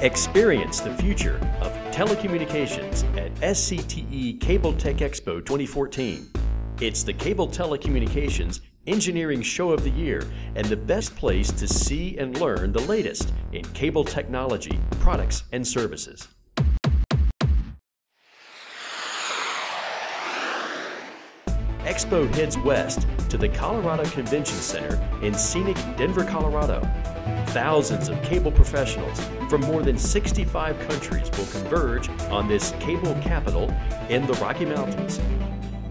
Experience the future of telecommunications at SCTE Cable Tec Expo 2014. It's the Cable Telecommunications Engineering Show of the Year and the best place to see and learn the latest in cable technology, products, and services. Expo heads west to the Colorado Convention Center in scenic Denver, Colorado. Thousands of cable professionals from more than 65 countries will converge on this cable capital in the Rocky Mountains.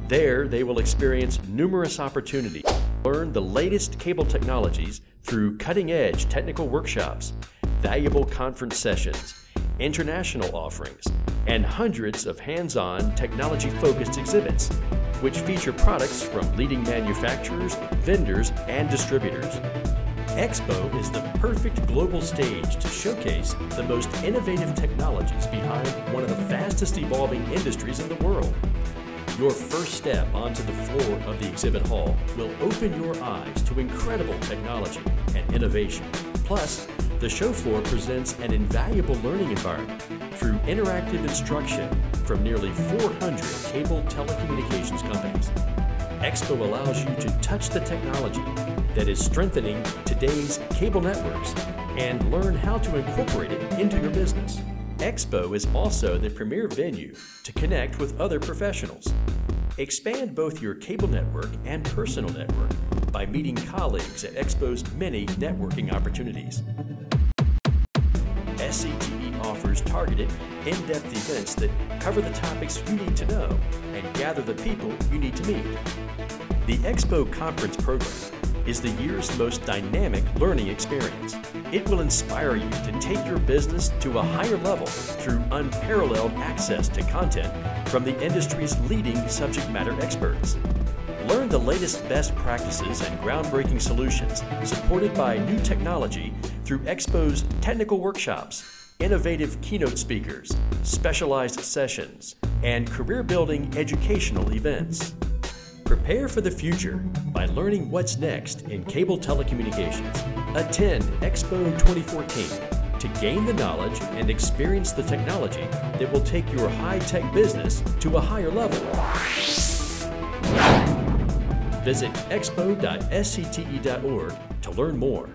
There, they will experience numerous opportunities, learn the latest cable technologies through cutting edge technical workshops, valuable conference sessions, international offerings, and hundreds of hands on technology focused exhibits, which feature products from leading manufacturers, vendors, and distributors. Expo is the perfect global stage to showcase the most innovative technologies behind one of the fastest evolving industries in the world. Your first step onto the floor of the exhibit hall will open your eyes to incredible technology and innovation. Plus, the show floor presents an invaluable learning environment through interactive instruction from nearly 400 cable telecommunications companies. Expo allows you to touch the technology that is strengthening today's cable networks and learn how to incorporate it into your business. Expo is also the premier venue to connect with other professionals. Expand both your cable network and personal network by meeting colleagues at Expo's many networking opportunities. SCTE offers targeted, in depth events that cover the topics you need to know and gather the people you need to meet. The Expo Conference Program is the year's most dynamic learning experience. It will inspire you to take your business to a higher level through unparalleled access to content from the industry's leading subject matter experts. Learn the latest best practices and groundbreaking solutions supported by new technology through Expo's technical workshops, innovative keynote speakers, specialized sessions, and career building educational events. Prepare for the future by learning what's next in cable telecommunications. Attend Expo 2014 to gain the knowledge and experience the technology that will take your high tech business to a higher level. Visit expo.scte.org to learn more.